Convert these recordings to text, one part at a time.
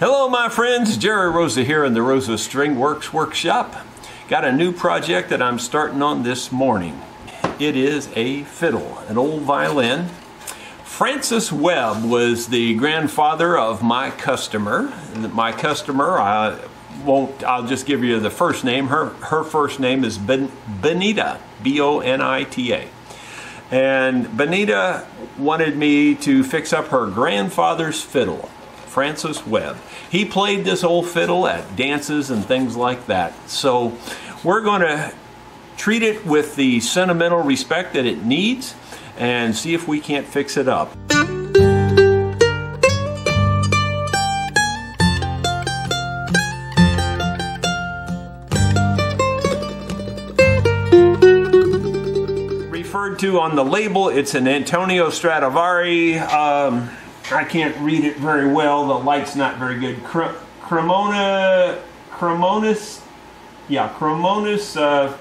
Hello, my friends. Jerry Rosa here in the Rosa String Works Workshop. Got a new project that I'm starting on this morning. It is a fiddle, an old violin. Francis Webb was the grandfather of my customer. My customer, I won't, I'll just give you the first name. Her, her first name is ben, Bonita, B O N I T A. And Bonita wanted me to fix up her grandfather's fiddle. Francis Webb. He played this old fiddle at dances and things like that. So we're going to treat it with the sentimental respect that it needs and see if we can't fix it up. Referred to on the label, it's an Antonio Stradivari. Um, I can't read it very well. The light's not very good. Cremona, Cremonus, yeah, Cremonus uh,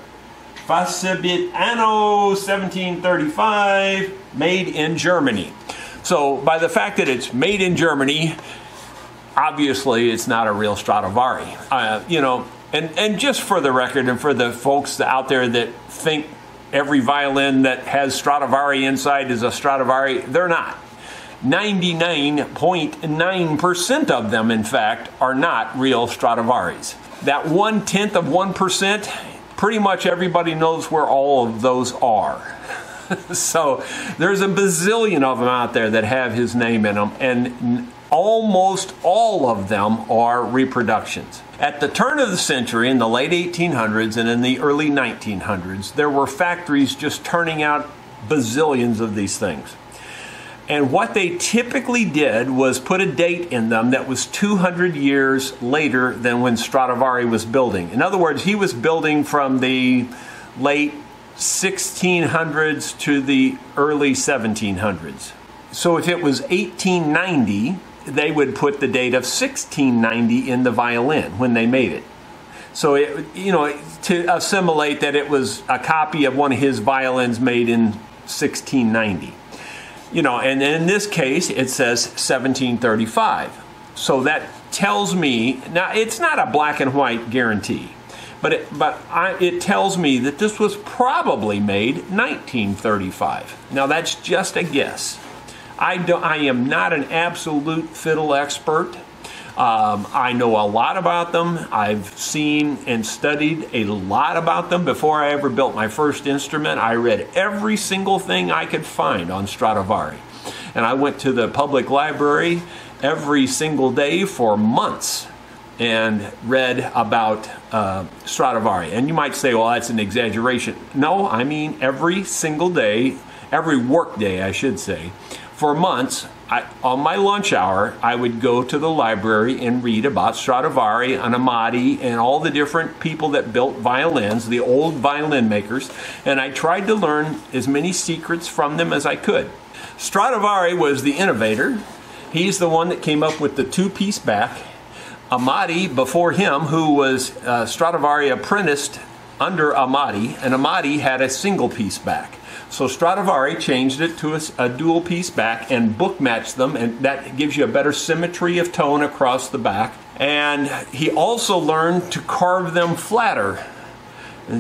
Anno 1735, made in Germany. So by the fact that it's made in Germany, obviously it's not a real Stradivari. Uh, you know, and, and just for the record and for the folks out there that think every violin that has Stradivari inside is a Stradivari, they're not. 99.9% of them, in fact, are not real Stradivari's. That one tenth of 1%, pretty much everybody knows where all of those are. so there's a bazillion of them out there that have his name in them, and almost all of them are reproductions. At the turn of the century, in the late 1800s and in the early 1900s, there were factories just turning out bazillions of these things. And what they typically did was put a date in them that was 200 years later than when Stradivari was building. In other words, he was building from the late 1600s to the early 1700s. So if it was 1890, they would put the date of 1690 in the violin when they made it. So, it, you know, to assimilate that it was a copy of one of his violins made in 1690 you know, and in this case, it says 1735. So that tells me now it's not a black and white guarantee, but it, but I, it tells me that this was probably made 1935. Now that's just a guess. I do, I am not an absolute fiddle expert. Um, I know a lot about them. I've seen and studied a lot about them before I ever built my first instrument. I read every single thing I could find on Stradivari. And I went to the public library every single day for months and read about uh, Stradivari. And you might say, well, that's an exaggeration. No, I mean every single day, every work day, I should say, for months, I, on my lunch hour, I would go to the library and read about Stradivari and Amati and all the different people that built violins, the old violin makers, and I tried to learn as many secrets from them as I could. Stradivari was the innovator. He's the one that came up with the two piece back. Amati, before him, who was uh, Stradivari apprenticed under Amati, and Amati had a single piece back. So Stradivari changed it to a, a, dual piece back and book matched them, and that gives you a better symmetry of tone across the back. And he also learned to carve them flatter.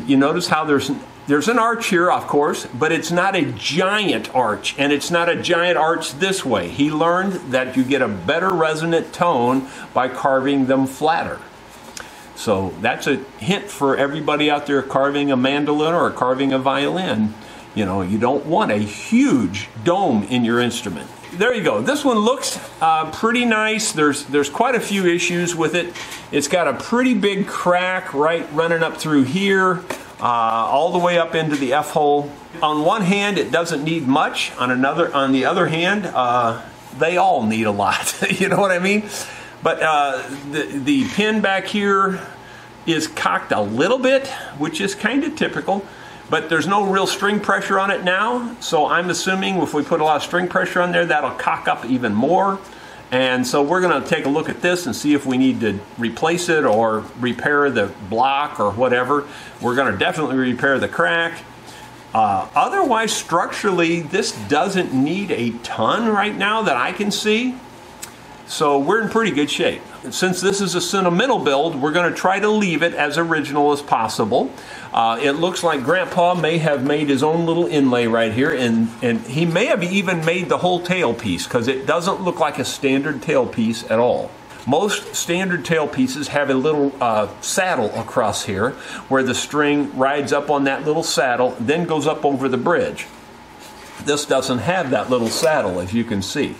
You notice how there's there's an arch here, of course, but it's not a giant arch, and it's not a giant arch this way. He learned that you get a better resonant tone by carving them flatter. So that's a hint for everybody out there carving a mandolin or carving a violin. You know, you don't want a huge dome in your instrument. There you go. This one looks uh, pretty nice. There's there's quite a few issues with it. It's got a pretty big crack right running up through here, uh, all the way up into the F hole. On one hand, it doesn't need much. On another, on the other hand, uh, they all need a lot. you know what I mean? But uh, the the pin back here is cocked a little bit, which is kind of typical but there's no real string pressure on it now. So I'm assuming if we put a lot of string pressure on there, that'll cock up even more. And so we're going to take a look at this and see if we need to replace it or repair the block or whatever. We're going to definitely repair the crack. Uh, otherwise, structurally, this doesn't need a ton right now that I can see. So we're in pretty good shape. Since this is a sentimental build, we're going to try to leave it as original as possible. Uh, it looks like Grandpa may have made his own little inlay right here, and, and he may have even made the whole tailpiece because it doesn't look like a standard tailpiece at all. Most standard tailpieces have a little uh, saddle across here where the string rides up on that little saddle, then goes up over the bridge. This doesn't have that little saddle, as you can see.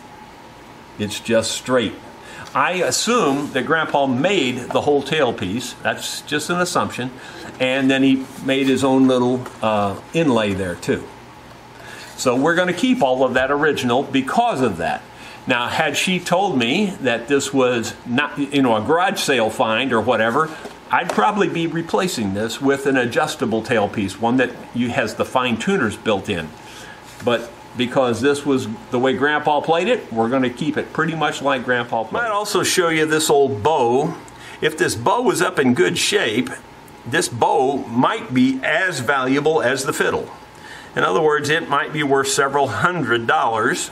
It's just straight. I assume that Grandpa made the whole tailpiece. That's just an assumption. And then he made his own little uh, inlay there too. So we're going to keep all of that original because of that. Now, had she told me that this was not, you know, a garage sale find or whatever, I'd probably be replacing this with an adjustable tailpiece, one that you, has the fine tuners built in. But because this was the way Grandpa played it, we're going to keep it pretty much like Grandpa played. Might also show you this old bow. If this bow was up in good shape, this bow might be as valuable as the fiddle. In other words, it might be worth several hundred dollars,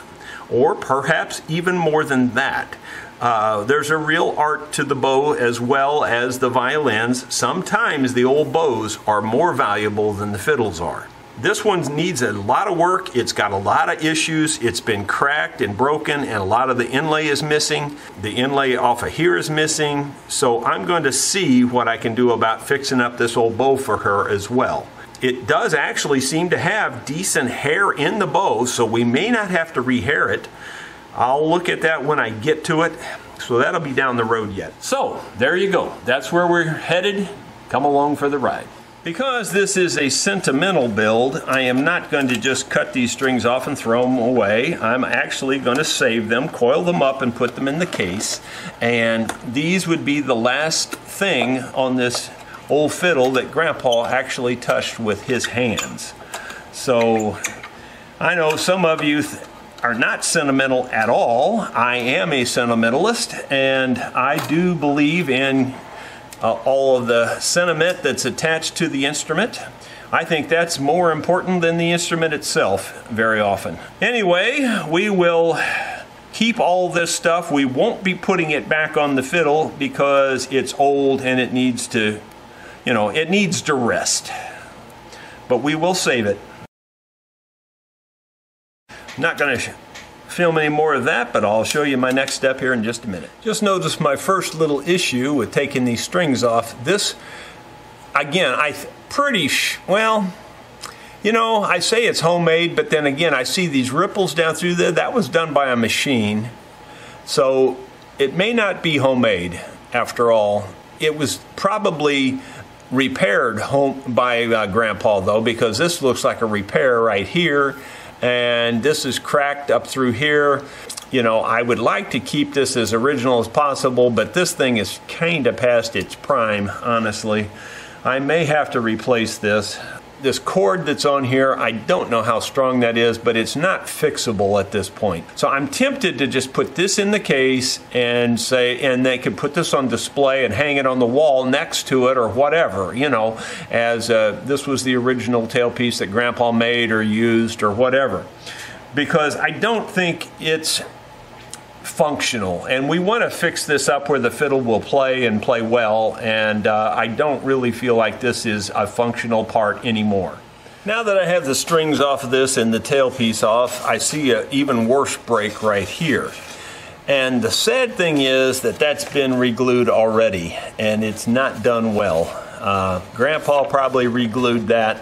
or perhaps even more than that. Uh, there's a real art to the bow as well as the violins. Sometimes the old bows are more valuable than the fiddles are. This one needs a lot of work. It's got a lot of issues. It's been cracked and broken, and a lot of the inlay is missing. The inlay off of here is missing. So I'm going to see what I can do about fixing up this old bow for her as well. It does actually seem to have decent hair in the bow, so we may not have to rehair it. I'll look at that when I get to it. So that'll be down the road yet. So there you go. That's where we're headed. Come along for the ride. Because this is a sentimental build, I am not going to just cut these strings off and throw them away. I'm actually going to save them, coil them up, and put them in the case. And these would be the last thing on this old fiddle that Grandpa actually touched with his hands. So I know some of you are not sentimental at all. I am a sentimentalist, and I do believe in uh, all of the sentiment that's attached to the instrument. I think that's more important than the instrument itself very often. Anyway, we will keep all this stuff. We won't be putting it back on the fiddle because it's old and it needs to, you know, it needs to rest. But we will save it. not going to film any more of that, but I'll show you my next step here in just a minute. Just notice my first little issue with taking these strings off. This, again, I pretty, well, you know, I say it's homemade, but then again, I see these ripples down through there. That was done by a machine. So it may not be homemade after all. It was probably repaired home by uh, Grandpa though, because this looks like a repair right here and this is cracked up through here. You know, I would like to keep this as original as possible, but this thing is kind of past its prime, honestly. I may have to replace this this cord that's on here, I don't know how strong that is, but it's not fixable at this point. So I'm tempted to just put this in the case and say, and they could put this on display and hang it on the wall next to it or whatever, you know, as uh, this was the original tailpiece that Grandpa made or used or whatever. Because I don't think it's functional. And we want to fix this up where the fiddle will play and play well. And uh, I don't really feel like this is a functional part anymore. Now that I have the strings off of this and the tailpiece off, I see an even worse break right here. And the sad thing is that that's been reglued already and it's not done well. Uh, Grandpa probably reglued that,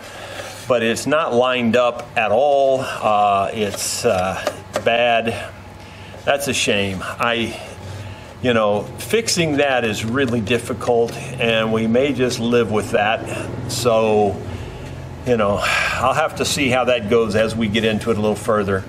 but it's not lined up at all. Uh, it's uh, bad that's a shame. I, you know, fixing that is really difficult, and we may just live with that. So, you know, I'll have to see how that goes as we get into it a little further.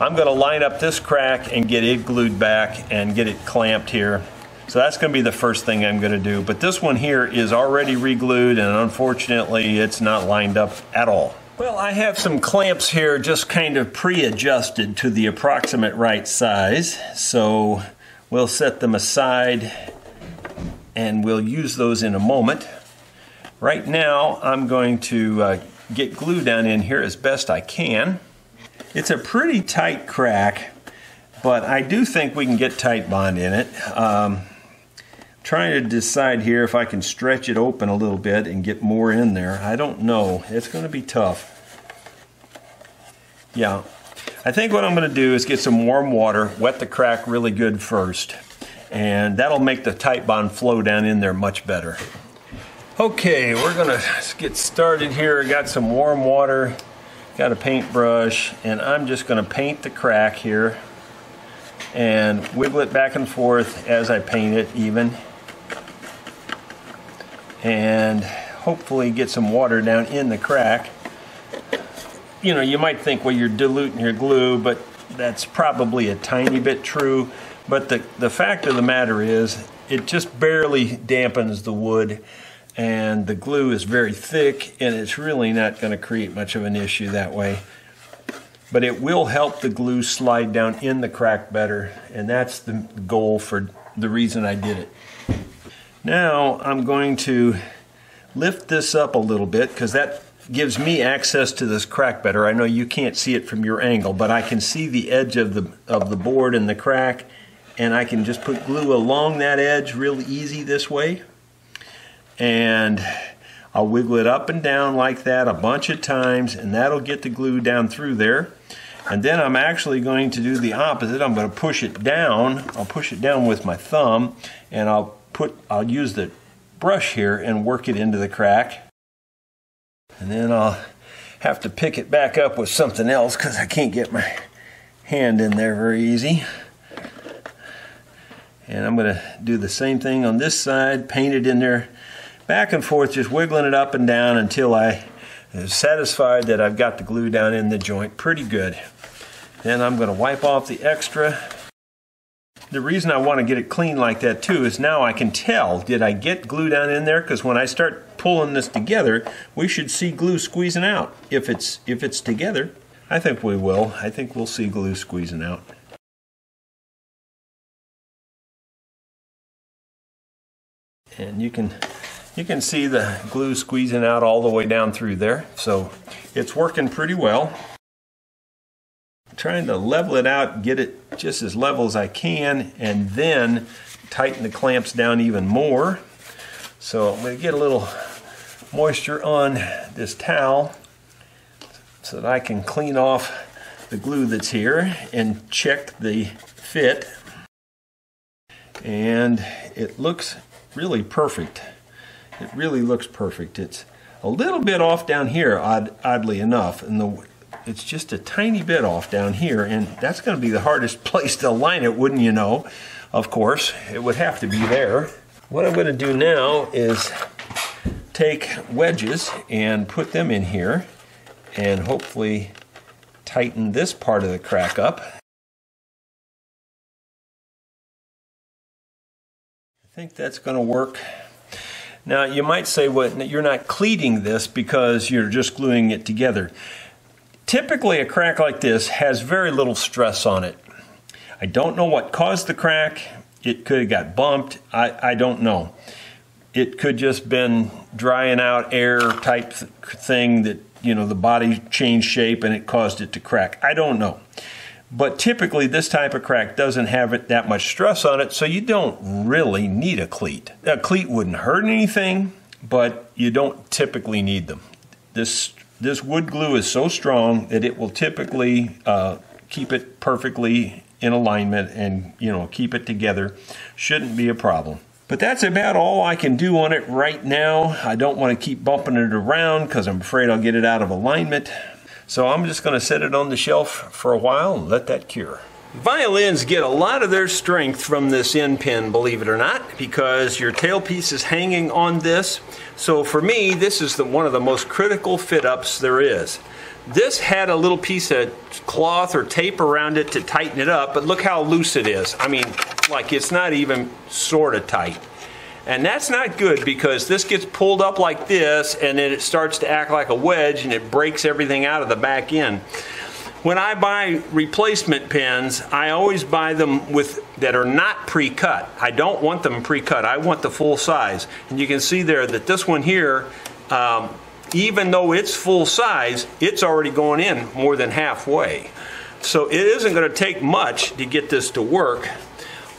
I'm going to line up this crack and get it glued back and get it clamped here. So that's going to be the first thing I'm going to do. But this one here is already reglued, and unfortunately, it's not lined up at all. Well, I have some clamps here just kind of pre-adjusted to the approximate right size. So we'll set them aside and we'll use those in a moment. Right now, I'm going to uh, get glue down in here as best I can. It's a pretty tight crack, but I do think we can get Titebond in it. Um, trying to decide here if I can stretch it open a little bit and get more in there. I don't know. It's going to be tough. Yeah. I think what I'm going to do is get some warm water, wet the crack really good first, and that'll make the Titebond flow down in there much better. Okay, we're going to get started here. I got some warm water, got a paintbrush, and I'm just going to paint the crack here and wiggle it back and forth as I paint it even and hopefully get some water down in the crack. You know, you might think, well, you're diluting your glue, but that's probably a tiny bit true. But the, the fact of the matter is, it just barely dampens the wood, and the glue is very thick, and it's really not going to create much of an issue that way. But it will help the glue slide down in the crack better, and that's the goal for the reason I did it. Now I'm going to lift this up a little bit because that gives me access to this crack better. I know you can't see it from your angle, but I can see the edge of the of the board and the crack and I can just put glue along that edge real easy this way. And I'll wiggle it up and down like that a bunch of times and that'll get the glue down through there. And then I'm actually going to do the opposite. I'm going to push it down. I'll push it down with my thumb and I'll put, I'll use the brush here and work it into the crack. And then I'll have to pick it back up with something else because I can't get my hand in there very easy. And I'm going to do the same thing on this side, paint it in there back and forth, just wiggling it up and down until I am satisfied that I've got the glue down in the joint pretty good. Then I'm going to wipe off the extra the reason I want to get it clean like that too is now I can tell, did I get glue down in there? Because when I start pulling this together, we should see glue squeezing out. If it's, if it's together, I think we will. I think we'll see glue squeezing out. And you can, you can see the glue squeezing out all the way down through there. So it's working pretty well trying to level it out, get it just as level as I can, and then tighten the clamps down even more. So I'm going to get a little moisture on this towel so that I can clean off the glue that's here and check the fit. And it looks really perfect. It really looks perfect. It's a little bit off down here, odd, oddly enough, and the it's just a tiny bit off down here, and that's going to be the hardest place to align it, wouldn't you know? Of course, it would have to be there. What I'm going to do now is take wedges and put them in here and hopefully tighten this part of the crack up. I think that's going to work. Now you might say, well, you're not cleating this because you're just gluing it together. Typically, a crack like this has very little stress on it. I don't know what caused the crack. It could have got bumped. I, I don't know. It could just been drying out air type thing that, you know, the body changed shape and it caused it to crack. I don't know. But typically, this type of crack doesn't have it, that much stress on it, so you don't really need a cleat. A cleat wouldn't hurt anything, but you don't typically need them. This this wood glue is so strong that it will typically uh, keep it perfectly in alignment and you know keep it together. Shouldn't be a problem. But that's about all I can do on it right now. I don't want to keep bumping it around because I'm afraid I'll get it out of alignment. So I'm just going to set it on the shelf for a while and let that cure Violins get a lot of their strength from this end pin, believe it or not, because your tailpiece is hanging on this. So for me, this is the, one of the most critical fit-ups there is. This had a little piece of cloth or tape around it to tighten it up, but look how loose it is. I mean, like it's not even sort of tight. And that's not good because this gets pulled up like this and then it starts to act like a wedge and it breaks everything out of the back end when I buy replacement pins, I always buy them with that are not pre-cut. I don't want them pre-cut. I want the full size. And you can see there that this one here, um, even though it's full size, it's already going in more than halfway. So it isn't going to take much to get this to work.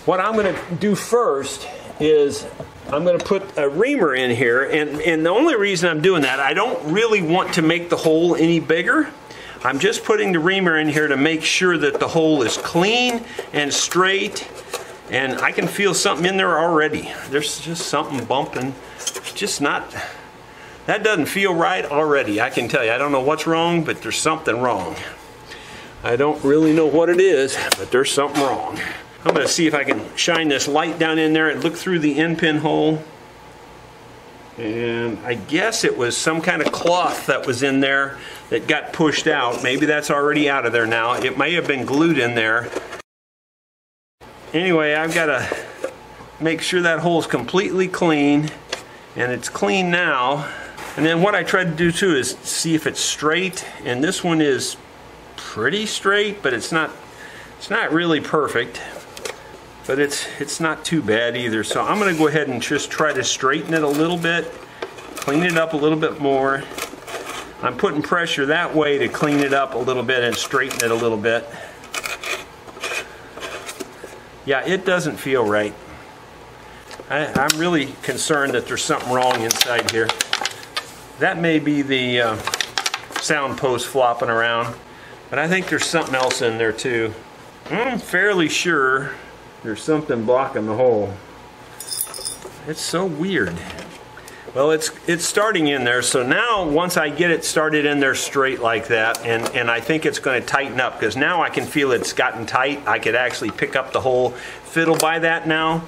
What I'm going to do first is I'm going to put a reamer in here, and, and the only reason I'm doing that, I don't really want to make the hole any bigger. I'm just putting the reamer in here to make sure that the hole is clean and straight, and I can feel something in there already. There's just something bumping. It's just not, that doesn't feel right already, I can tell you. I don't know what's wrong, but there's something wrong. I don't really know what it is, but there's something wrong. I'm to see if I can shine this light down in there and look through the end pin hole. And I guess it was some kind of cloth that was in there that got pushed out. Maybe that's already out of there now. It may have been glued in there. Anyway, I've got to make sure that hole is completely clean. And it's clean now. And then what I tried to do too is see if it's straight. And this one is pretty straight, but it's not it's not really perfect but it's it's not too bad either. So I'm going to go ahead and just try to straighten it a little bit, clean it up a little bit more. I'm putting pressure that way to clean it up a little bit and straighten it a little bit. Yeah, it doesn't feel right. I, am really concerned that there's something wrong inside here. That may be the uh, sound post flopping around, but I think there's something else in there too. I'm fairly sure there's something blocking the hole. It's so weird. Well, it's it's starting in there, so now once I get it started in there straight like that, and, and I think it's going to tighten up, because now I can feel it's gotten tight. I could actually pick up the whole fiddle by that now.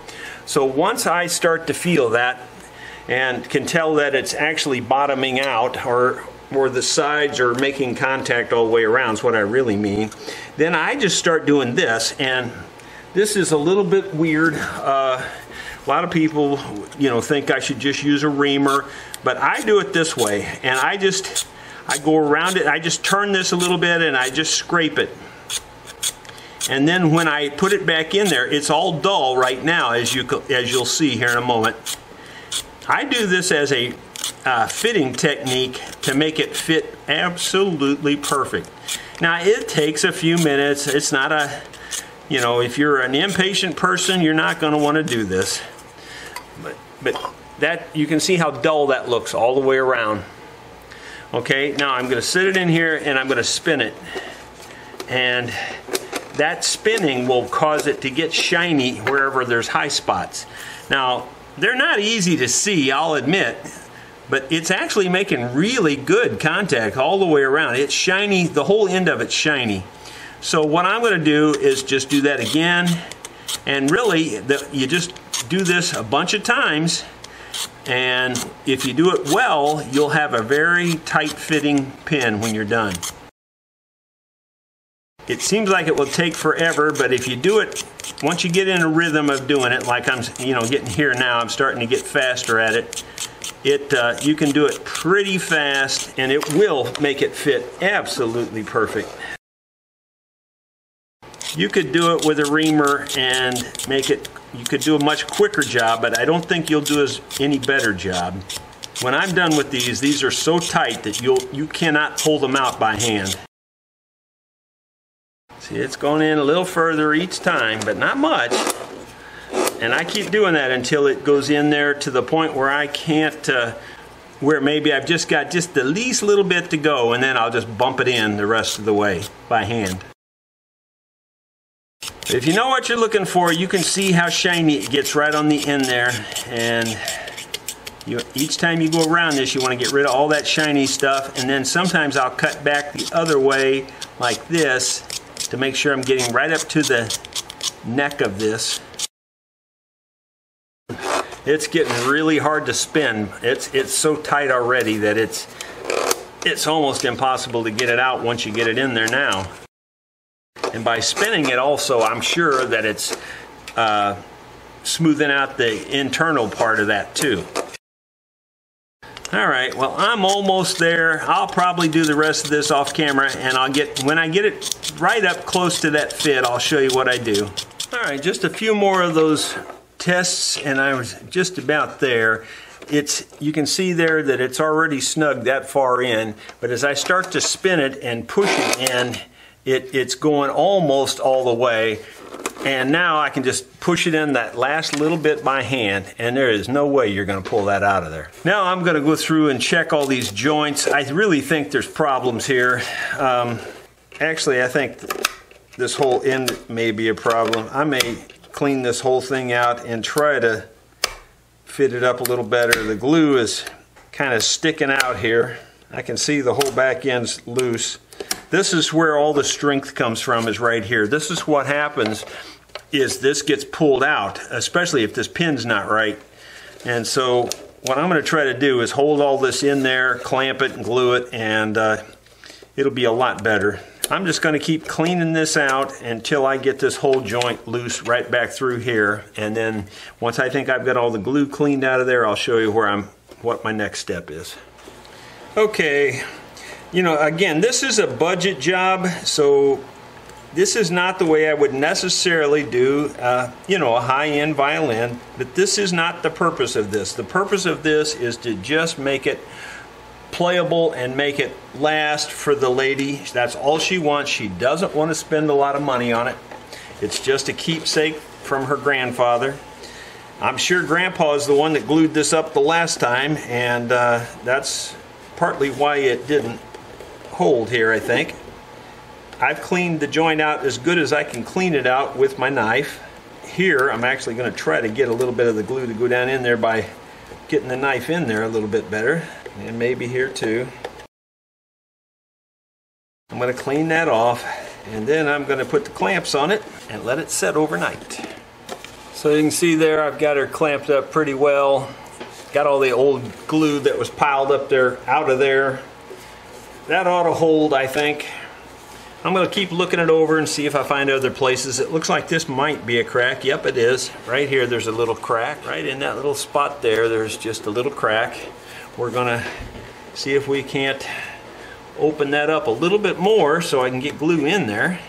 So once I start to feel that, and can tell that it's actually bottoming out, or, or the sides are making contact all the way around is what I really mean, then I just start doing this, and this is a little bit weird. Uh, a lot of people, you know, think I should just use a reamer, but I do it this way, and I just, I go around it, I just turn this a little bit and I just scrape it. And then when I put it back in there, it's all dull right now, as, you, as you'll see here in a moment. I do this as a uh, fitting technique to make it fit absolutely perfect. Now it takes a few minutes. It's not a you know, if you're an impatient person, you're not going to want to do this. But, that you can see how dull that looks all the way around. Okay, now I'm going to sit it in here and I'm going to spin it. And that spinning will cause it to get shiny wherever there's high spots. Now, they're not easy to see, I'll admit, but it's actually making really good contact all the way around. It's shiny, the whole end of it's shiny. So what I'm going to do is just do that again. And really, the, you just do this a bunch of times. And if you do it well, you'll have a very tight fitting pin when you're done. It seems like it will take forever, but if you do it, once you get in a rhythm of doing it, like I'm, you know, getting here now, I'm starting to get faster at it. It, uh, you can do it pretty fast, and it will make it fit absolutely perfect. You could do it with a reamer and make it, you could do a much quicker job, but I don't think you'll do as any better job. When I'm done with these, these are so tight that you'll, you cannot pull them out by hand. See, it's going in a little further each time, but not much. And I keep doing that until it goes in there to the point where I can't, uh, where maybe I've just got just the least little bit to go, and then I'll just bump it in the rest of the way by hand. If you know what you're looking for, you can see how shiny it gets right on the end there. And you, each time you go around this, you want to get rid of all that shiny stuff. And then sometimes I'll cut back the other way like this to make sure I'm getting right up to the neck of this. It's getting really hard to spin. It's, it's so tight already that it's, it's almost impossible to get it out once you get it in there now. And by spinning it also, I'm sure that it's uh, smoothing out the internal part of that too. All right, well, I'm almost there. I'll probably do the rest of this off camera and I'll get, when I get it right up close to that fit, I'll show you what I do. All right, just a few more of those tests and I was just about there. It's, you can see there that it's already snug that far in, but as I start to spin it and push it in, it, it's going almost all the way. And now I can just push it in that last little bit by hand, and there is no way you're going to pull that out of there. Now I'm going to go through and check all these joints. I really think there's problems here. Um, actually, I think this whole end may be a problem. I may clean this whole thing out and try to fit it up a little better. The glue is kind of sticking out here. I can see the whole back end's loose. This is where all the strength comes from is right here. This is what happens is this gets pulled out, especially if this pin's not right. And so what I'm going to try to do is hold all this in there, clamp it and glue it, and uh, it'll be a lot better. I'm just going to keep cleaning this out until I get this whole joint loose right back through here. And then once I think I've got all the glue cleaned out of there, I'll show you where I'm, what my next step is. Okay, you know, again, this is a budget job, so this is not the way I would necessarily do, uh, you know, a high-end violin, but this is not the purpose of this. The purpose of this is to just make it playable and make it last for the lady. That's all she wants. She doesn't want to spend a lot of money on it. It's just a keepsake from her grandfather. I'm sure Grandpa is the one that glued this up the last time, and uh, that's partly why it didn't hold here, I think. I've cleaned the joint out as good as I can clean it out with my knife. Here, I'm actually going to try to get a little bit of the glue to go down in there by getting the knife in there a little bit better and maybe here too. I'm going to clean that off and then I'm going to put the clamps on it and let it set overnight. So you can see there I've got her clamped up pretty well. Got all the old glue that was piled up there out of there. That ought to hold I think. I'm going to keep looking it over and see if I find other places. It looks like this might be a crack. Yep, it is. Right here, there's a little crack. Right in that little spot there, there's just a little crack. We're going to see if we can't open that up a little bit more so I can get glue in there.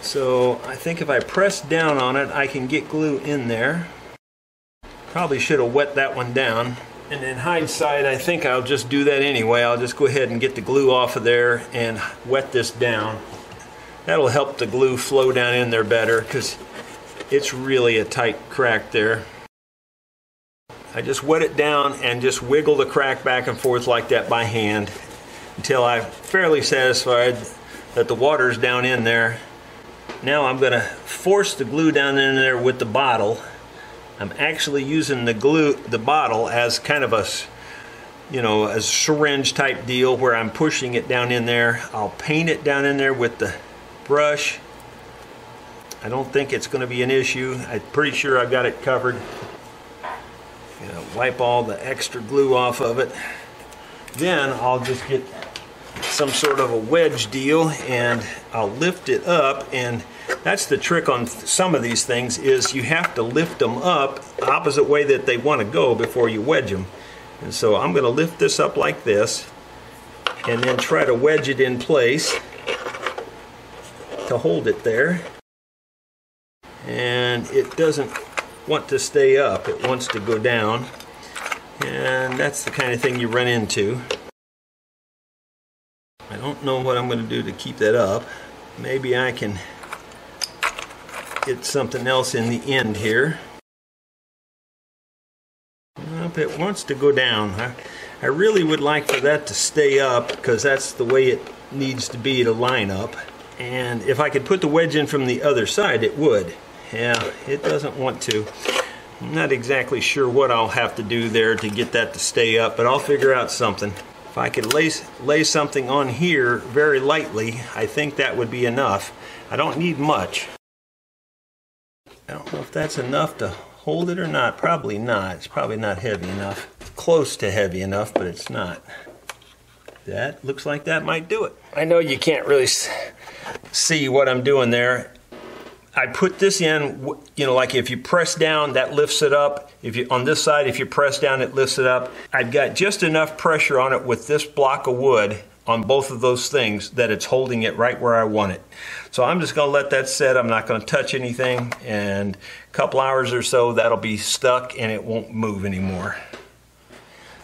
So I think if I press down on it, I can get glue in there. Probably should have wet that one down. And in hindsight, I think I'll just do that anyway. I'll just go ahead and get the glue off of there and wet this down. That'll help the glue flow down in there better because it's really a tight crack there. I just wet it down and just wiggle the crack back and forth like that by hand until I'm fairly satisfied that the water's down in there. Now I'm going to force the glue down in there with the bottle I'm actually using the glue, the bottle as kind of a, you know, a syringe type deal where I'm pushing it down in there. I'll paint it down in there with the brush. I don't think it's going to be an issue. I'm pretty sure I've got it covered. You know, wipe all the extra glue off of it. Then I'll just get some sort of a wedge deal and I'll lift it up and that's the trick on some of these things is you have to lift them up opposite way that they want to go before you wedge them. And so I'm going to lift this up like this and then try to wedge it in place to hold it there. And it doesn't want to stay up, it wants to go down. And that's the kind of thing you run into. I don't know what I'm going to do to keep that up. Maybe I can get something else in the end here. Nope, it wants to go down. I, I really would like for that to stay up because that's the way it needs to be to line up. And if I could put the wedge in from the other side, it would. Yeah, it doesn't want to. I'm not exactly sure what I'll have to do there to get that to stay up, but I'll figure out something. If I could lay, lay something on here very lightly, I think that would be enough. I don't need much. I don't know if that's enough to hold it or not. Probably not. It's probably not heavy enough. Close to heavy enough, but it's not. That looks like that might do it. I know you can't really see what I'm doing there. I put this in, you know, like if you press down, that lifts it up. If you on this side, if you press down, it lifts it up. I've got just enough pressure on it with this block of wood on both of those things that it's holding it right where I want it. So I'm just going to let that set. I'm not going to touch anything. And a couple hours or so, that'll be stuck and it won't move anymore.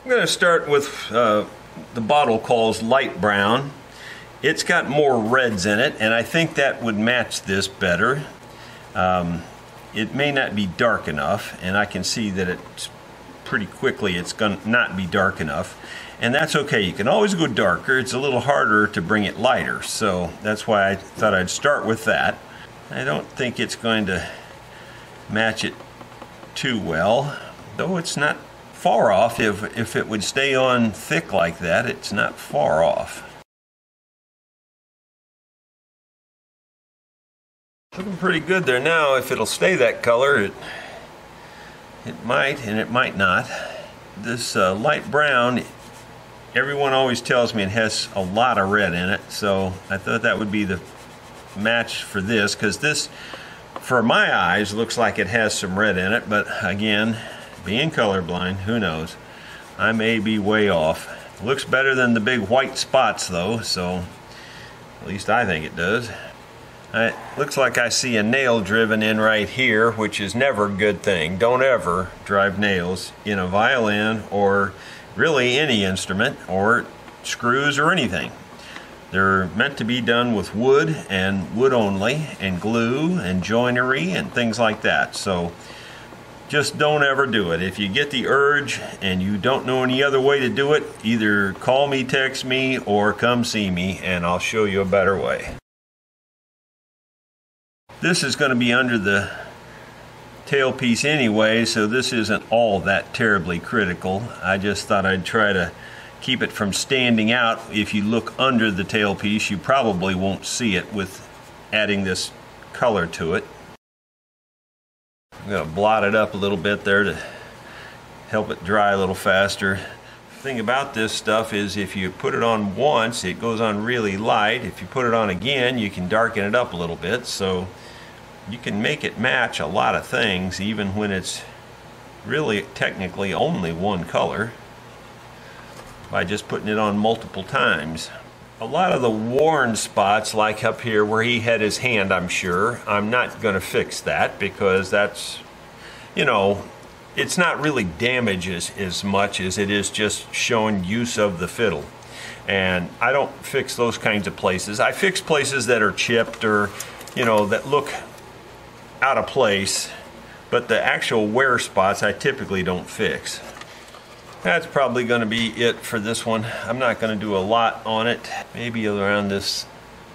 I'm going to start with uh, the bottle calls light brown. It's got more reds in it, and I think that would match this better. Um, it may not be dark enough, and I can see that it's pretty quickly it's going to not be dark enough. And that's okay. You can always go darker. It's a little harder to bring it lighter. So that's why I thought I'd start with that. I don't think it's going to match it too well, though it's not far off. If, if it would stay on thick like that, it's not far off. Looking pretty good there now. If it'll stay that color, it, it might and it might not. This uh, light brown, everyone always tells me it has a lot of red in it, so I thought that would be the match for this, because this, for my eyes, looks like it has some red in it, but again, being colorblind, who knows? I may be way off. Looks better than the big white spots though, so at least I think it does. It looks like I see a nail driven in right here, which is never a good thing. Don't ever drive nails in a violin or really any instrument or screws or anything. They're meant to be done with wood and wood only and glue and joinery and things like that. So just don't ever do it. If you get the urge and you don't know any other way to do it, either call me, text me, or come see me and I'll show you a better way. This is going to be under the tailpiece anyway, so this isn't all that terribly critical. I just thought I'd try to keep it from standing out. If you look under the tailpiece, you probably won't see it with adding this color to it. I'm going to blot it up a little bit there to help it dry a little faster. The thing about this stuff is if you put it on once, it goes on really light. If you put it on again, you can darken it up a little bit. So you can make it match a lot of things even when it's really technically only one color by just putting it on multiple times. A lot of the worn spots like up here where he had his hand I'm sure I'm not going to fix that because that's you know it's not really damage as, as much as it is just showing use of the fiddle and I don't fix those kinds of places. I fix places that are chipped or you know that look out of place, but the actual wear spots I typically don't fix. That's probably going to be it for this one. I'm not going to do a lot on it. Maybe around this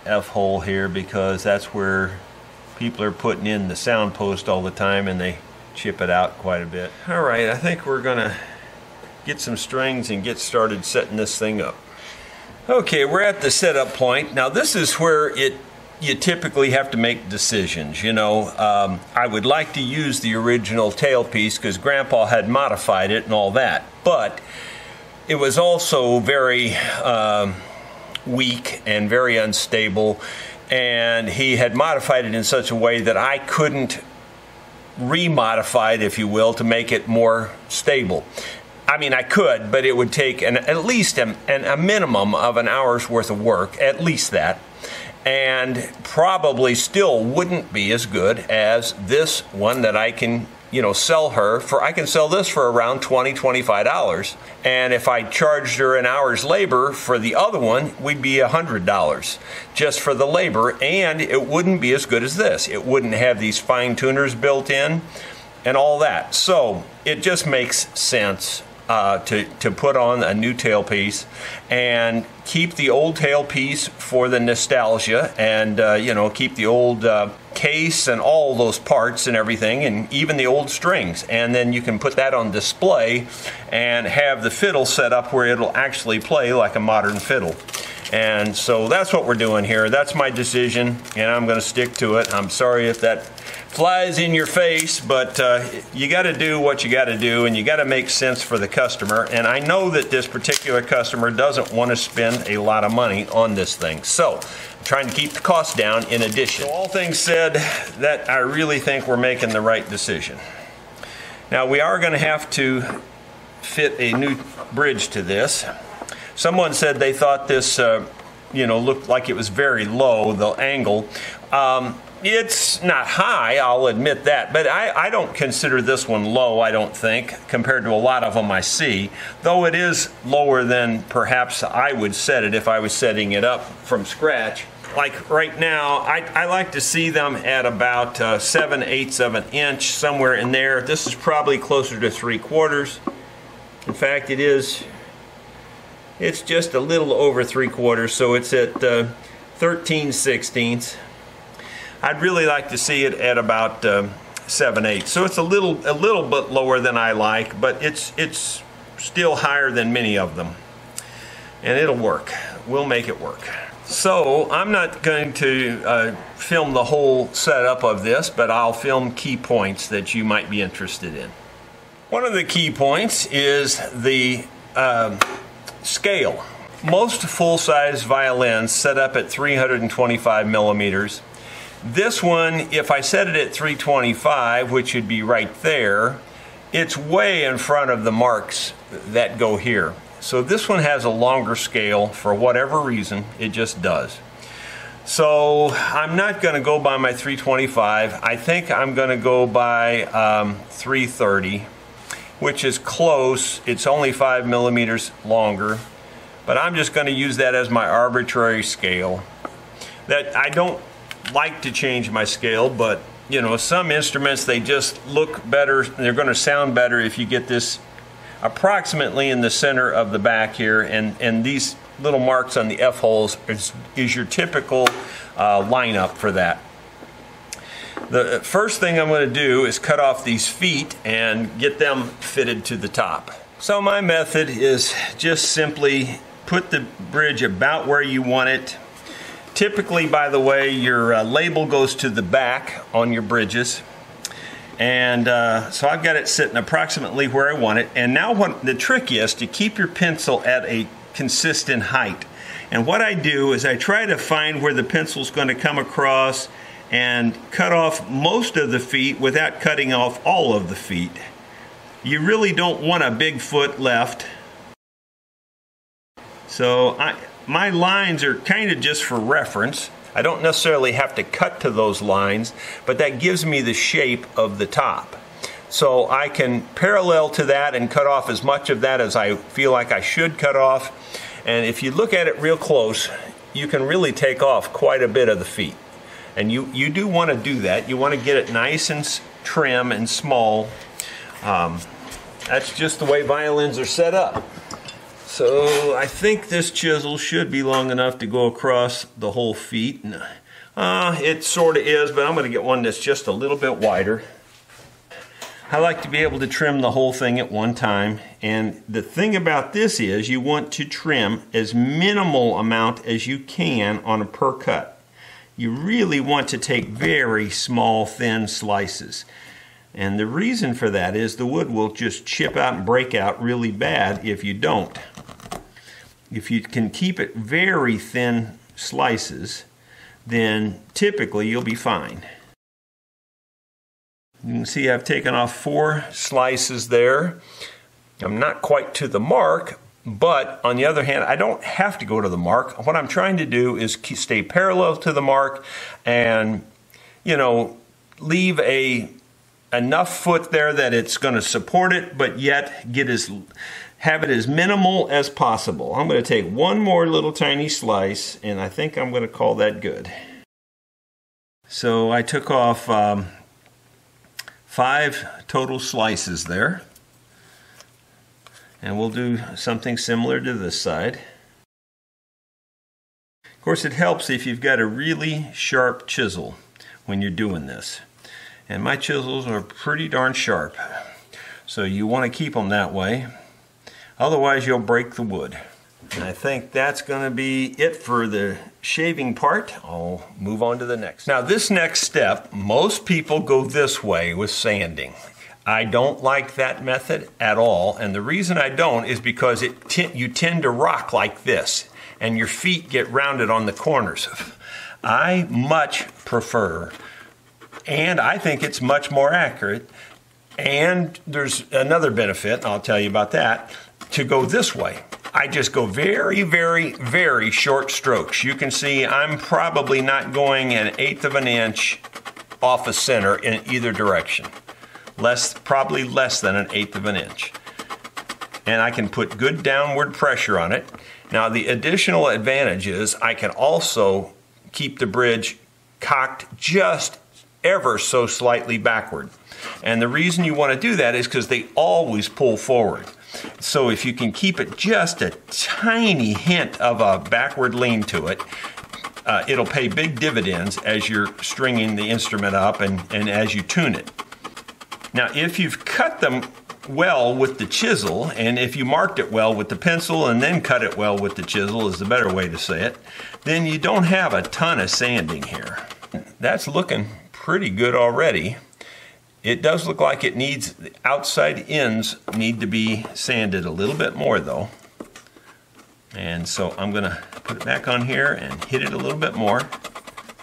F hole here because that's where people are putting in the sound post all the time and they chip it out quite a bit. All right, I think we're going to get some strings and get started setting this thing up. Okay, we're at the setup point. Now this is where it you typically have to make decisions. You know, um, I would like to use the original tailpiece because Grandpa had modified it and all that, but it was also very um, weak and very unstable, and he had modified it in such a way that I couldn't remodify it, if you will, to make it more stable. I mean, I could, but it would take an, at least a, an, a minimum of an hour's worth of work, at least that and probably still wouldn't be as good as this one that I can you know sell her for I can sell this for around 20 25 dollars. And if I charged her an hour's labor for the other one we'd be a hundred dollars just for the labor. And it wouldn't be as good as this. It wouldn't have these fine tuners built in and all that. So it just makes sense uh, to, to put on a new tailpiece and keep the old tailpiece for the nostalgia and uh, you know keep the old uh, case and all those parts and everything and even the old strings. And then you can put that on display and have the fiddle set up where it'll actually play like a modern fiddle. And so that's what we're doing here. That's my decision and I'm going to stick to it. I'm sorry if that flies in your face, but uh, you got to do what you got to do and you got to make sense for the customer. And I know that this particular customer doesn't want to spend a lot of money on this thing. So I'm trying to keep the cost down in addition. So all things said, that I really think we're making the right decision. Now we are going to have to fit a new bridge to this. Someone said they thought this uh, you know, looked like it was very low, the angle. Um, it's not high, I'll admit that, but I, I, don't consider this one low, I don't think, compared to a lot of them I see, though it is lower than perhaps I would set it if I was setting it up from scratch. Like right now, I, I like to see them at about uh, 7 eighths of an inch, somewhere in there. This is probably closer to 3 quarters. In fact, it is, it's just a little over 3 quarters, so it's at uh, 13 sixteenths. I'd really like to see it at about um, 7 8 So it's a little a little bit lower than I like, but it's it's still higher than many of them. And it'll work. We'll make it work. So I'm not going to uh, film the whole setup of this, but I'll film key points that you might be interested in. One of the key points is the uh, scale. Most full-size violins set up at 325 millimeters this one, if I set it at 325, which would be right there, it's way in front of the marks that go here. So this one has a longer scale for whatever reason, it just does. So I'm not going to go by my 325. I think I'm going to go by um, 330, which is close. It's only five millimeters longer, but I'm just going to use that as my arbitrary scale. That I don't like to change my scale, but you know, some instruments they just look better, they're going to sound better if you get this approximately in the center of the back here, and, and these little marks on the F holes is, is your typical uh, lineup for that. The first thing I'm going to do is cut off these feet and get them fitted to the top. So my method is just simply put the bridge about where you want it Typically, by the way, your uh, label goes to the back on your bridges. And uh, so I've got it sitting approximately where I want it. And now what the trick is to keep your pencil at a consistent height. And what I do is I try to find where the pencil's going to come across and cut off most of the feet without cutting off all of the feet. You really don't want a big foot left. So I, my lines are kind of just for reference. I don't necessarily have to cut to those lines, but that gives me the shape of the top. So I can parallel to that and cut off as much of that as I feel like I should cut off. And if you look at it real close, you can really take off quite a bit of the feet. And you, you do want to do that. You want to get it nice and trim and small. Um, that's just the way violins are set up. So I think this chisel should be long enough to go across the whole feet. Uh, it sort of is, but I'm going to get one that's just a little bit wider. I like to be able to trim the whole thing at one time. And the thing about this is you want to trim as minimal amount as you can on a per cut. You really want to take very small thin slices. And the reason for that is the wood will just chip out and break out really bad if you don't if you can keep it very thin slices, then typically you'll be fine. You can see I've taken off four slices there. I'm not quite to the mark, but on the other hand, I don't have to go to the mark. What I'm trying to do is stay parallel to the mark and, you know, leave a enough foot there that it's going to support it, but yet get as have it as minimal as possible. I'm going to take one more little tiny slice, and I think I'm going to call that good. So I took off um, five total slices there. And we'll do something similar to this side. Of course, it helps if you've got a really sharp chisel when you're doing this. And my chisels are pretty darn sharp. So you want to keep them that way. Otherwise, you'll break the wood. And I think that's going to be it for the shaving part. I'll move on to the next. Now, this next step, most people go this way with sanding. I don't like that method at all, and the reason I don't is because it you tend to rock like this, and your feet get rounded on the corners. I much prefer, and I think it's much more accurate, and there's another benefit, I'll tell you about that, to go this way. I just go very, very, very short strokes. You can see I'm probably not going an eighth of an inch off a center in either direction. Less, probably less than an eighth of an inch. And I can put good downward pressure on it. Now the additional advantage is I can also keep the bridge cocked just ever so slightly backward. And the reason you want to do that is because they always pull forward. So if you can keep it just a tiny hint of a backward lean to it, uh, it'll pay big dividends as you're stringing the instrument up and, and as you tune it. Now, if you've cut them well with the chisel, and if you marked it well with the pencil and then cut it well with the chisel, is the better way to say it, then you don't have a ton of sanding here. That's looking pretty good already. It does look like it needs, the outside ends need to be sanded a little bit more though. And so I'm gonna put it back on here and hit it a little bit more.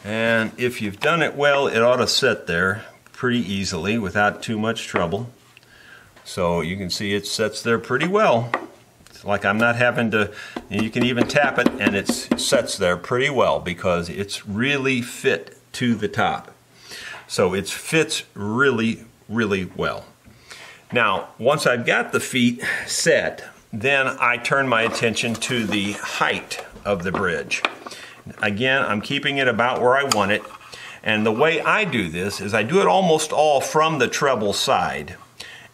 And if you've done it well, it ought to sit there pretty easily without too much trouble. So you can see it sets there pretty well. It's like I'm not having to, you can even tap it and it sets there pretty well because it's really fit to the top. So it fits really, really well. Now, once I've got the feet set, then I turn my attention to the height of the bridge. Again, I'm keeping it about where I want it. And the way I do this is I do it almost all from the treble side.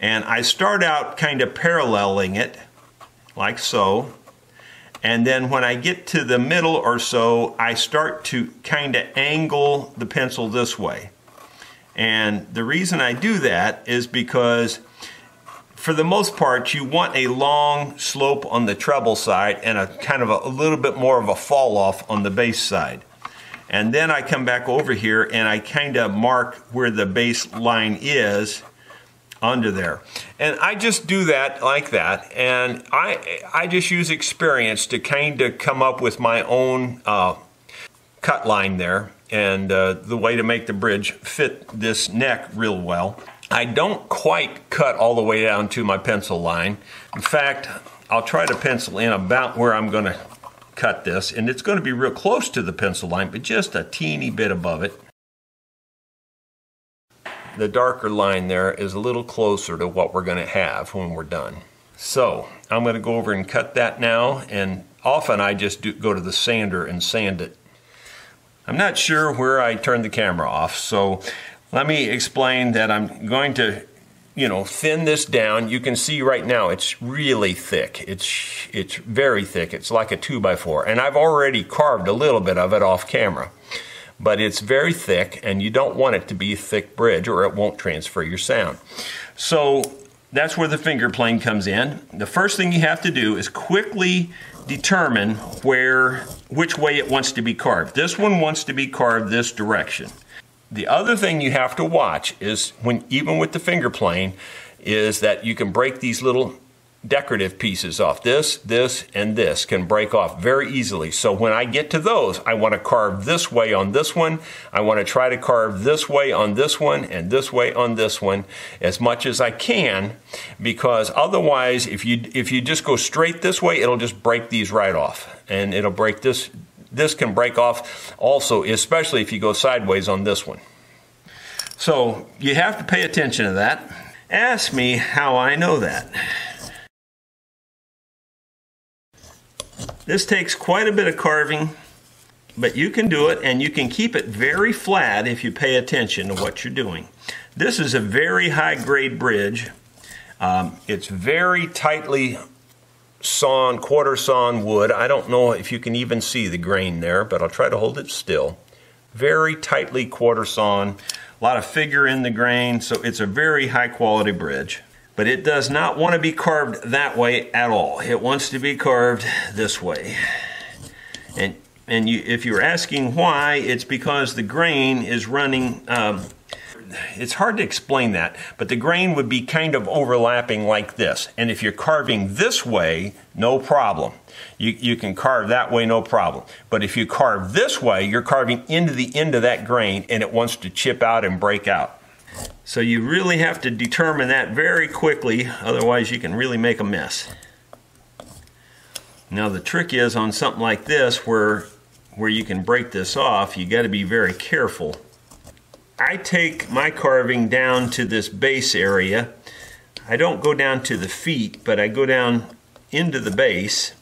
And I start out kind of paralleling it, like so. And then when I get to the middle or so, I start to kind of angle the pencil this way. And the reason I do that is because for the most part, you want a long slope on the treble side and a kind of a, a, little bit more of a fall off on the bass side. And then I come back over here and I kind of mark where the bass line is under there. And I just do that like that. And I, I just use experience to kind of come up with my own uh, cut line there and uh, the way to make the bridge fit this neck real well. I don't quite cut all the way down to my pencil line. In fact, I'll try to pencil in about where I'm going to cut this, and it's going to be real close to the pencil line, but just a teeny bit above it. The darker line there is a little closer to what we're going to have when we're done. So I'm going to go over and cut that now, and often I just do, go to the sander and sand it I'm not sure where I turned the camera off, so let me explain that I'm going to you know thin this down. You can see right now it's really thick. It's it's very thick. It's like a 2 by 4 and I've already carved a little bit of it off camera. But it's very thick and you don't want it to be a thick bridge or it won't transfer your sound. So that's where the finger plane comes in. The first thing you have to do is quickly determine where, which way it wants to be carved. This one wants to be carved this direction. The other thing you have to watch is when, even with the finger plane, is that you can break these little decorative pieces off. This, this, and this can break off very easily. So when I get to those, I want to carve this way on this one. I want to try to carve this way on this one and this way on this one as much as I can because otherwise if you if you just go straight this way, it'll just break these right off. And it'll break this this can break off also, especially if you go sideways on this one. So you have to pay attention to that. Ask me how I know that. This takes quite a bit of carving, but you can do it and you can keep it very flat if you pay attention to what you're doing. This is a very high grade bridge. Um, it's very tightly sawn, quarter sawn wood. I don't know if you can even see the grain there, but I'll try to hold it still. Very tightly quarter sawn, a lot of figure in the grain, so it's a very high quality bridge but it does not want to be carved that way at all. It wants to be carved this way. And and you, if you're asking why, it's because the grain is running. Um, it's hard to explain that, but the grain would be kind of overlapping like this. And if you're carving this way, no problem. You, you can carve that way, no problem. But if you carve this way, you're carving into the end of that grain and it wants to chip out and break out. So you really have to determine that very quickly, otherwise you can really make a mess. Now the trick is on something like this where where you can break this off, you got to be very careful. I take my carving down to this base area. I don't go down to the feet, but I go down into the base.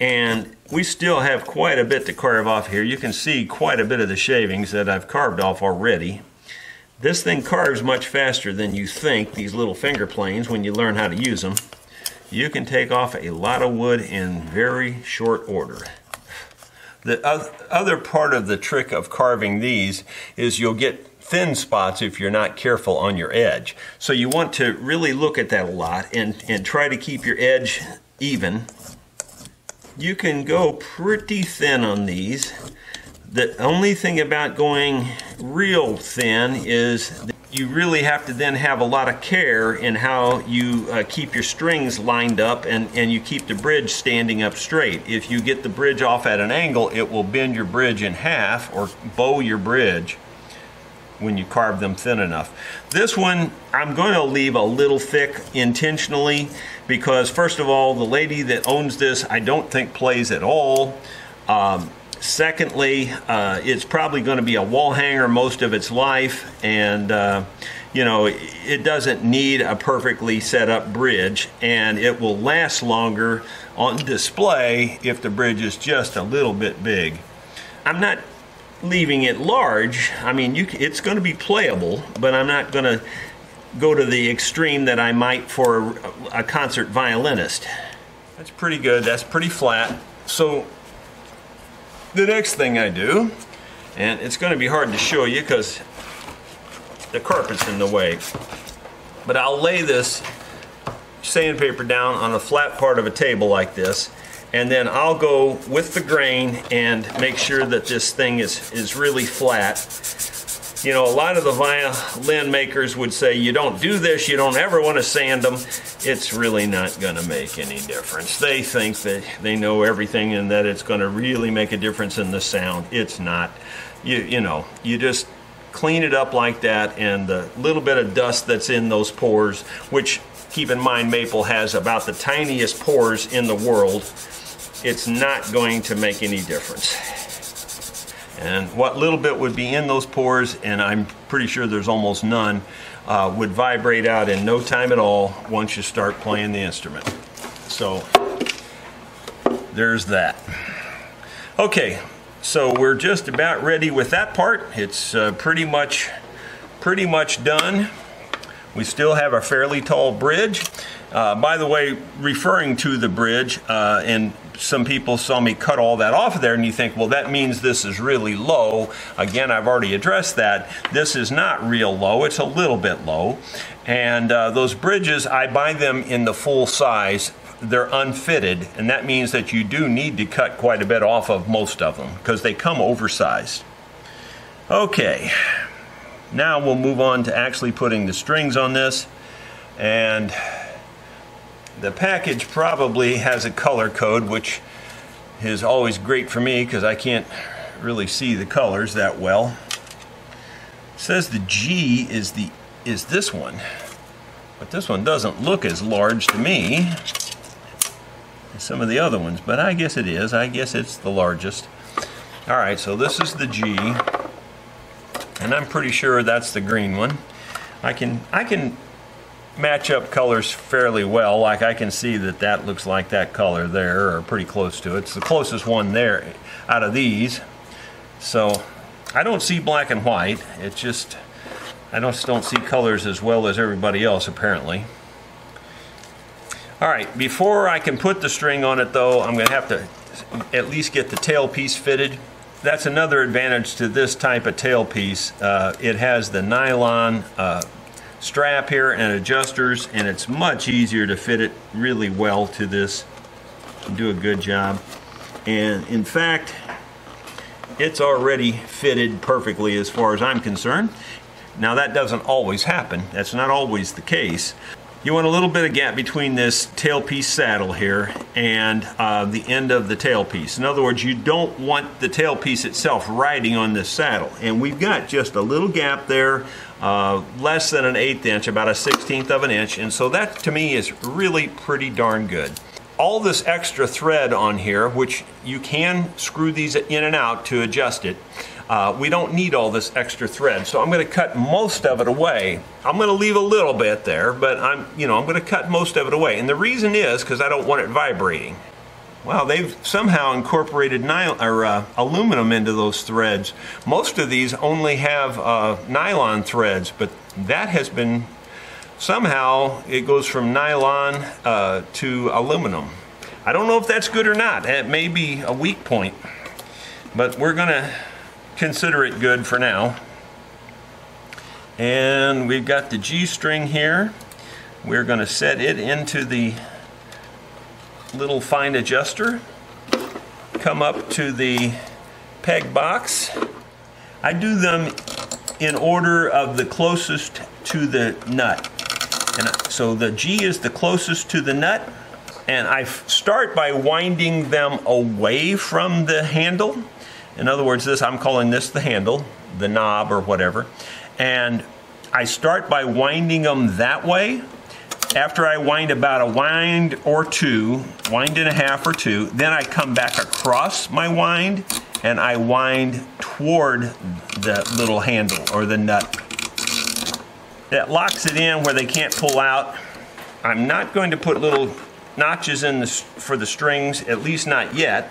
And we still have quite a bit to carve off here. You can see quite a bit of the shavings that I've carved off already. This thing carves much faster than you think, these little finger planes, when you learn how to use them. You can take off a lot of wood in very short order. The other part of the trick of carving these is you'll get thin spots if you're not careful on your edge. So you want to really look at that a lot and, and try to keep your edge even. You can go pretty thin on these. The only thing about going real thin is you really have to then have a lot of care in how you uh, keep your strings lined up and, and you keep the bridge standing up straight. If you get the bridge off at an angle, it will bend your bridge in half or bow your bridge when you carve them thin enough. This one, I'm going to leave a little thick intentionally because first of all, the lady that owns this, I don't think plays at all. Um, Secondly, uh, it's probably going to be a wall hanger most of its life, and uh, you know it doesn't need a perfectly set up bridge, and it will last longer on display if the bridge is just a little bit big. I'm not leaving it large. I mean, you, it's going to be playable, but I'm not going to go to the extreme that I might for a, a concert violinist. That's pretty good. That's pretty flat. So the next thing I do, and it's going to be hard to show you because the carpet's in the way, but I'll lay this sandpaper down on a flat part of a table like this and then I'll go with the grain and make sure that this thing is, is really flat you know, a lot of the violin makers would say you don't do this, you don't ever want to sand them. It's really not going to make any difference. They think that they know everything and that it's going to really make a difference in the sound. It's not. You, you know, you just clean it up like that and the little bit of dust that's in those pores, which keep in mind maple has about the tiniest pores in the world, it's not going to make any difference. And what little bit would be in those pores, and I'm pretty sure there's almost none, uh, would vibrate out in no time at all once you start playing the instrument. So there's that. Okay, so we're just about ready with that part. It's uh, pretty much pretty much done. We still have a fairly tall bridge. Uh, by the way, referring to the bridge, uh, and some people saw me cut all that off of there, and you think, well, that means this is really low. Again, I've already addressed that. This is not real low, it's a little bit low. And uh, those bridges, I buy them in the full size. They're unfitted, and that means that you do need to cut quite a bit off of most of them because they come oversized. Okay, now we'll move on to actually putting the strings on this. And the package probably has a color code, which is always great for me because I can't really see the colors that well. It says the G is the is this one, but this one doesn't look as large to me as some of the other ones, but I guess it is. I guess it's the largest. All right, so this is the G, and I'm pretty sure that's the green one. I can I can match up colors fairly well. Like I can see that that looks like that color there, or pretty close to it. It's the closest one there out of these. So I don't see black and white. It's just, I just don't see colors as well as everybody else apparently. All right, before I can put the string on it though, I'm gonna have to at least get the tail piece fitted. That's another advantage to this type of tail piece. Uh, it has the nylon uh, strap here and adjusters and it's much easier to fit it really well to this. Do a good job. And in fact it's already fitted perfectly as far as I'm concerned. Now that doesn't always happen. That's not always the case you want a little bit of gap between this tailpiece saddle here and uh, the end of the tailpiece. In other words, you don't want the tailpiece itself riding on this saddle. And we've got just a little gap there uh, less than an eighth inch, about a sixteenth of an inch, and so that to me is really pretty darn good. all this extra thread on here, which you can screw these in and out to adjust it, uh, we don't need all this extra thread. So I'm going to cut most of it away. I'm going to leave a little bit there, but I'm, you know, I'm going to cut most of it away. And the reason is because I don't want it vibrating. Well, they've somehow incorporated nylon, or, uh, aluminum into those threads. Most of these only have uh, nylon threads, but that has been somehow it goes from nylon uh, to aluminum. I don't know if that's good or not. It may be a weak point, but we're going to consider it good for now. And we've got the G string here. We're going to set it into the little fine adjuster. Come up to the peg box. I do them in order of the closest to the nut. And so the G is the closest to the nut, and I start by winding them away from the handle. In other words, this I'm calling this the handle, the knob or whatever. And I start by winding them that way. After I wind about a wind or two, wind and a half or two, then I come back across my wind and I wind toward the little handle or the nut that locks it in where they can't pull out. I'm not going to put little notches in the, for the strings, at least not yet.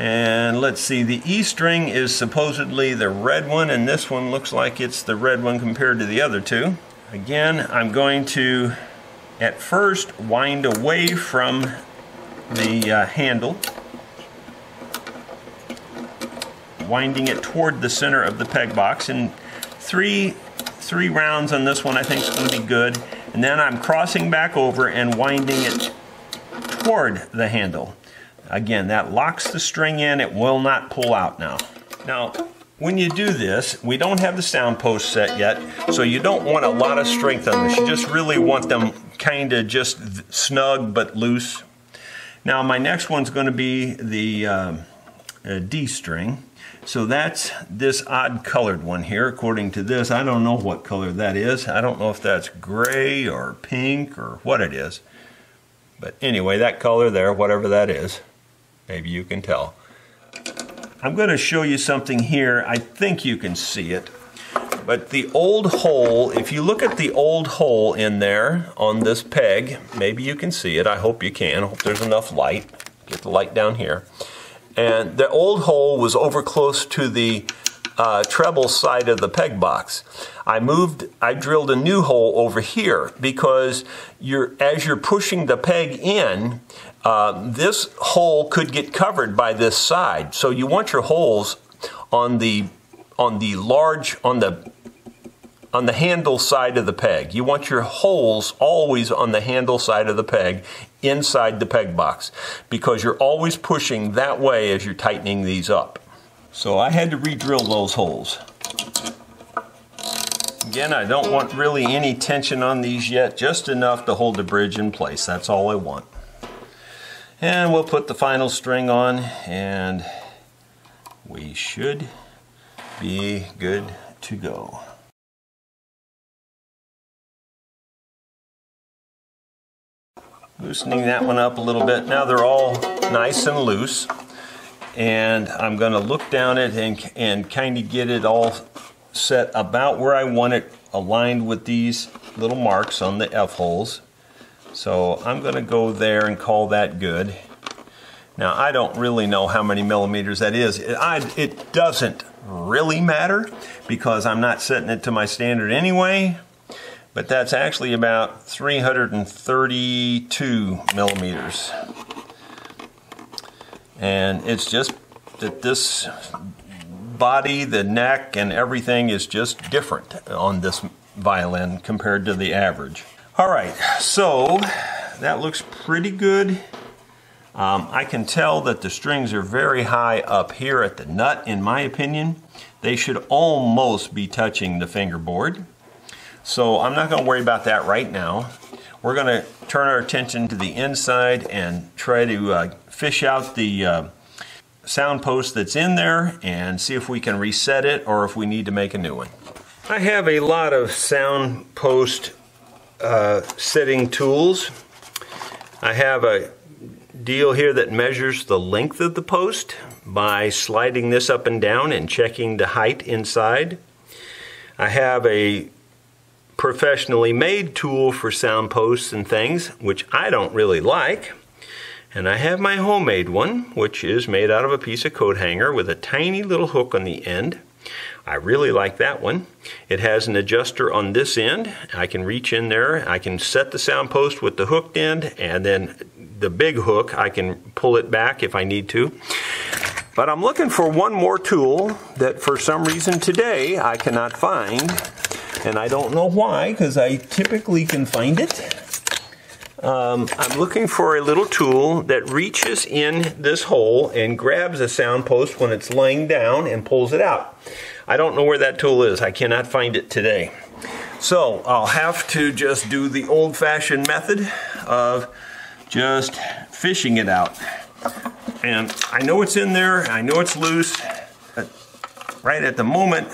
And let's see, the E string is supposedly the red one, and this one looks like it's the red one compared to the other two. Again, I'm going to, at first, wind away from the uh, handle winding it toward the center of the peg box. And three, three rounds on this one I think is going to be good. And then I'm crossing back over and winding it toward the handle. Again, that locks the string in. It will not pull out now. Now, when you do this, we don't have the sound post set yet, so you don't want a lot of strength on this. You just really want them kind of just snug but loose. Now, my next one's going to be the um, D string. So that's this odd colored one here, according to this. I don't know what color that is. I don't know if that's gray or pink or what it is. But anyway, that color there, whatever that is, maybe you can tell. I'm going to show you something here. I think you can see it. But the old hole, if you look at the old hole in there on this peg, maybe you can see it. I hope you can. I hope there's enough light. Get the light down here and the old hole was over close to the uh, treble side of the peg box. I moved, I drilled a new hole over here because you're, as you're pushing the peg in, uh, this hole could get covered by this side. So you want your holes on the on the large on the on the handle side of the peg. You want your holes always on the handle side of the peg inside the peg box because you're always pushing that way as you're tightening these up. So I had to re-drill those holes. Again, I don't want really any tension on these yet, just enough to hold the bridge in place. That's all I want. And we'll put the final string on and we should be good to go. loosening that one up a little bit. Now they're all nice and loose. And I'm going to look down it and, and kind of get it all set about where I want it aligned with these little marks on the F-holes. So I'm going to go there and call that good. Now I don't really know how many millimeters that is. It, I, it doesn't really matter because I'm not setting it to my standard anyway but that's actually about 332 millimeters. And it's just that this body, the neck, and everything is just different on this violin compared to the average. All right, so that looks pretty good. Um, I can tell that the strings are very high up here at the nut, in my opinion. They should almost be touching the fingerboard. So I'm not going to worry about that right now. We're going to turn our attention to the inside and try to uh, fish out the uh, sound post that's in there and see if we can reset it or if we need to make a new one. I have a lot of sound post uh, setting tools. I have a deal here that measures the length of the post by sliding this up and down and checking the height inside. I have a professionally made tool for sound posts and things, which I don't really like. And I have my homemade one, which is made out of a piece of coat hanger with a tiny little hook on the end. I really like that one. It has an adjuster on this end. I can reach in there. I can set the sound post with the hooked end and then the big hook, I can pull it back if I need to. But I'm looking for one more tool that for some reason today I cannot find. And I don't know why, because I typically can find it. Um, I'm looking for a little tool that reaches in this hole and grabs a sound post when it's laying down and pulls it out. I don't know where that tool is. I cannot find it today. So I'll have to just do the old-fashioned method of just fishing it out. And I know it's in there, I know it's loose, but right at the moment,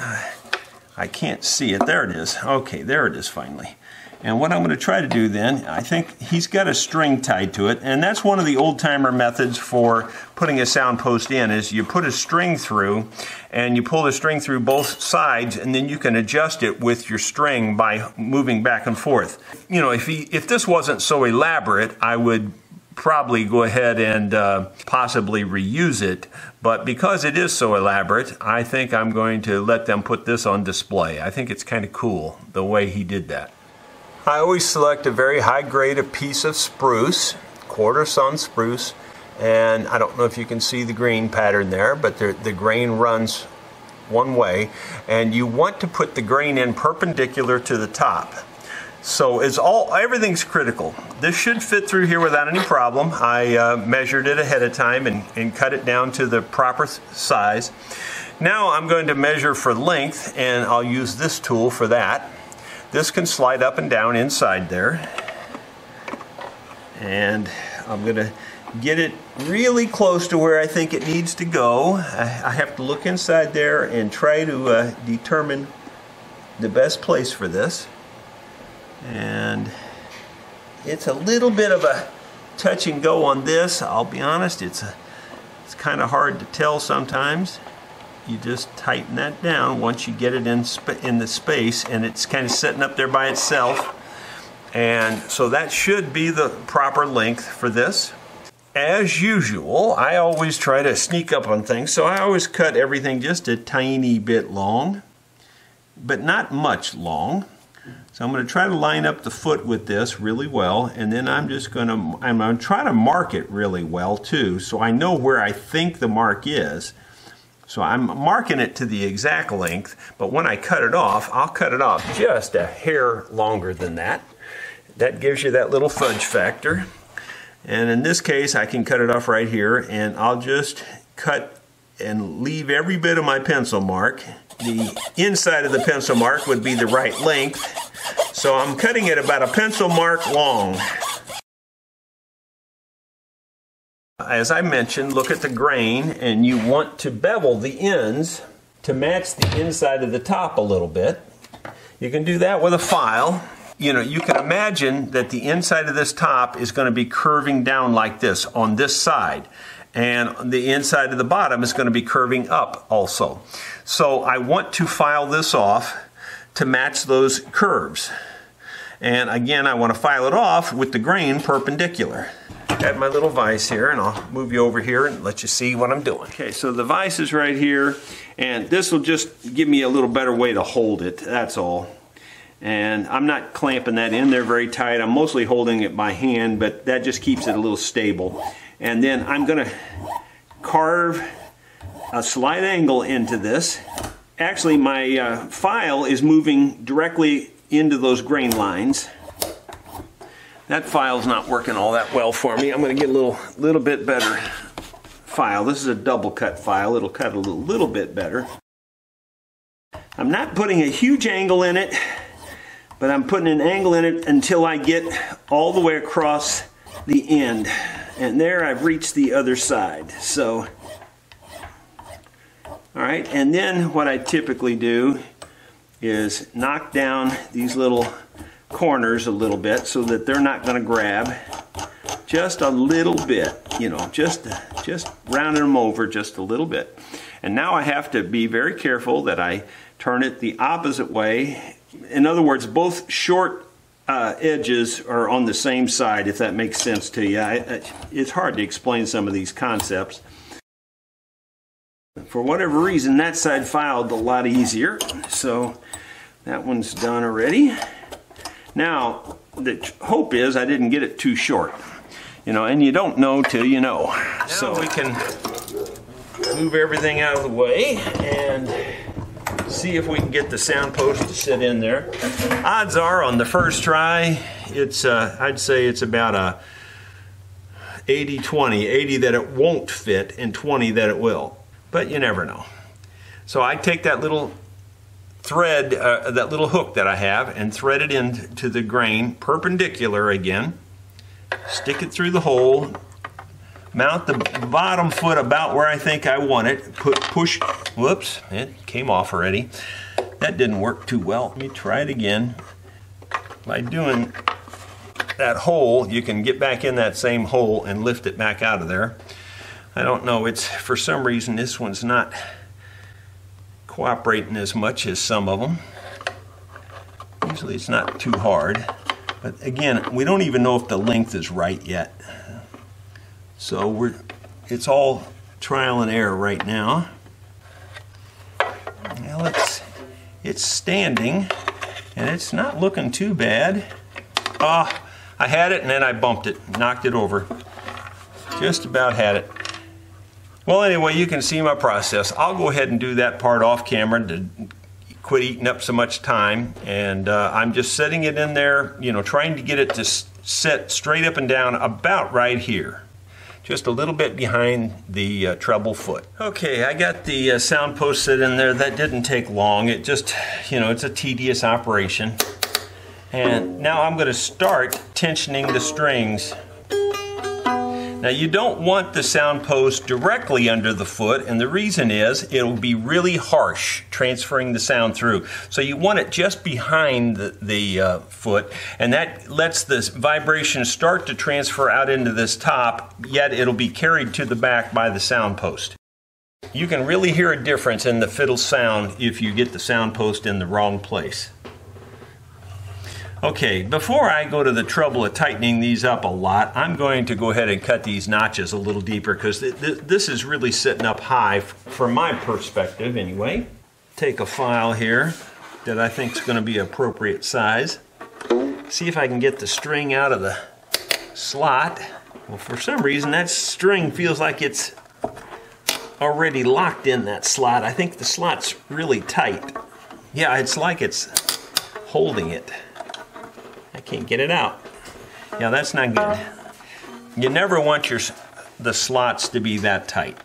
I can't see it. There it is. Okay, there it is finally. And what I'm going to try to do then, I think he's got a string tied to it, and that's one of the old timer methods for putting a sound post in is you put a string through and you pull the string through both sides and then you can adjust it with your string by moving back and forth. You know, if he if this wasn't so elaborate, I would probably go ahead and uh, possibly reuse it. But because it is so elaborate, I think I'm going to let them put this on display. I think it's kind of cool the way he did that. I always select a very high grade piece of spruce, quarter sawn spruce, and I don't know if you can see the grain pattern there, but the, the grain runs one way, and you want to put the grain in perpendicular to the top. So it's all everything's critical. This should fit through here without any problem. I uh, measured it ahead of time and, and cut it down to the proper size. Now I'm going to measure for length, and I'll use this tool for that. This can slide up and down inside there. And I'm going to get it really close to where I think it needs to go. I, I have to look inside there and try to uh, determine the best place for this. And it's a little bit of a touch and go on this. I'll be honest, it's, a, it's kind of hard to tell sometimes you just tighten that down once you get it in, in the space and it's kind of sitting up there by itself. And so that should be the proper length for this. As usual, I always try to sneak up on things, so I always cut everything just a tiny bit long, but not much long. So I'm going to try to line up the foot with this really well, and then I'm just going to, I'm going to try to mark it really well too, so I know where I think the mark is. So I'm marking it to the exact length, but when I cut it off, I'll cut it off just a hair longer than that. That gives you that little fudge factor. And in this case, I can cut it off right here, and I'll just cut and leave every bit of my pencil mark. The inside of the pencil mark would be the right length. So I'm cutting it about a pencil mark long. As I mentioned, look at the grain and you want to bevel the ends to match the inside of the top a little bit. You can do that with a file. You know, you can imagine that the inside of this top is going to be curving down like this on this side. And the inside of the bottom is going to be curving up also. So I want to file this off to match those curves. And again, I want to file it off with the grain perpendicular. Got my little vise here, and I'll move you over here and let you see what I'm doing. Okay, so the vise is right here, and this will just give me a little better way to hold it, that's all. And I'm not clamping that in there very tight. I'm mostly holding it by hand, but that just keeps it a little stable. And then I'm gonna carve a slight angle into this. Actually, my uh, file is moving directly into those grain lines. That file's not working all that well for me. I'm going to get a little, little bit better file. This is a double cut file. It'll cut a little, little bit better. I'm not putting a huge angle in it, but I'm putting an angle in it until I get all the way across the end. And there I've reached the other side. So, all right, and then what I typically do is knock down these little corners a little bit so that they're not going to grab just a little bit, you know, just just rounding them over just a little bit. And now I have to be very careful that I turn it the opposite way. In other words, both short uh, edges are on the same side, if that makes sense to you. I, it's hard to explain some of these concepts. For whatever reason, that side filed a lot easier, so that one's done already. Now, the hope is I didn't get it too short. You know, and you don't know till you know. Now so we can move everything out of the way and see if we can get the sound post to sit in there. Odds are on the first try, it's uh, I'd say it's about a 80 20, 80 that it won't fit and 20 that it will. But you never know. So I take that little thread, uh, that little hook that I have, and thread it into the grain perpendicular again. Stick it through the hole, mount the bottom foot about where I think I want it. Put, push, whoops, it came off already. That didn't work too well. Let me try it again. By doing that hole, you can get back in that same hole and lift it back out of there. I don't know, it's for some reason this one's not cooperating as much as some of them. Usually it's not too hard. But again, we don't even know if the length is right yet. So we're, it's all trial and error right now. Now it's, it's standing and it's not looking too bad. Ah, oh, I had it and then I bumped it, knocked it over. Just about had it. Well, anyway, you can see my process. I'll go ahead and do that part off camera to quit eating up so much time. And uh, I'm just setting it in there, you know, trying to get it to sit straight up and down about right here just a little bit behind the uh, treble foot. Okay, I got the uh, sound post set in there. That didn't take long. It just, you know, it's a tedious operation. And now I'm going to start tensioning the strings now you don't want the sound post directly under the foot and the reason is it'll be really harsh transferring the sound through. So you want it just behind the, the uh, foot and that lets the vibration start to transfer out into this top yet it'll be carried to the back by the sound post. You can really hear a difference in the fiddle sound if you get the sound post in the wrong place. Okay, before I go to the trouble of tightening these up a lot, I'm going to go ahead and cut these notches a little deeper because th th this is really sitting up high from my perspective anyway. Take a file here that I think is going to be appropriate size. See if I can get the string out of the slot. Well, for some reason that string feels like it's already locked in that slot. I think the slot's really tight. Yeah, it's like it's holding it. I can't get it out. Yeah, that's not good. You never want your the slots to be that tight.